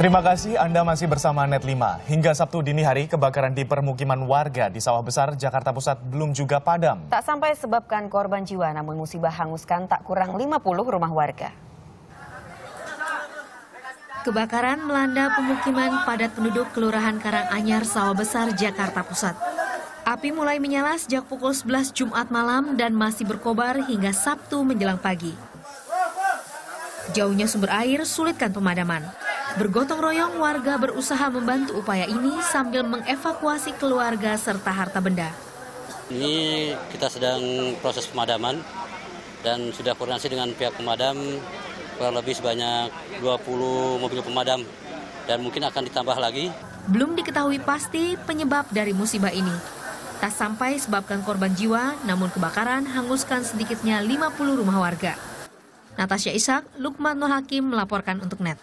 Terima kasih Anda masih bersama Net 5. Hingga Sabtu dini hari, kebakaran di permukiman warga di Sawah Besar, Jakarta Pusat belum juga padam. Tak sampai sebabkan korban jiwa, namun musibah hanguskan tak kurang 50 rumah warga. Kebakaran melanda pemukiman padat penduduk Kelurahan Karanganyar, Sawah Besar, Jakarta Pusat. Api mulai menyala sejak pukul 11 Jumat malam dan masih berkobar hingga Sabtu menjelang pagi. Jauhnya sumber air sulitkan pemadaman. Bergotong royong warga berusaha membantu upaya ini sambil mengevakuasi keluarga serta harta benda. Ini kita sedang proses pemadaman dan sudah koordinasi dengan pihak pemadam kurang lebih sebanyak 20 mobil pemadam dan mungkin akan ditambah lagi. Belum diketahui pasti penyebab dari musibah ini. Tak sampai sebabkan korban jiwa, namun kebakaran hanguskan sedikitnya 50 rumah warga. Natasha Ishak, Lukman Nur Hakim melaporkan untuk NET.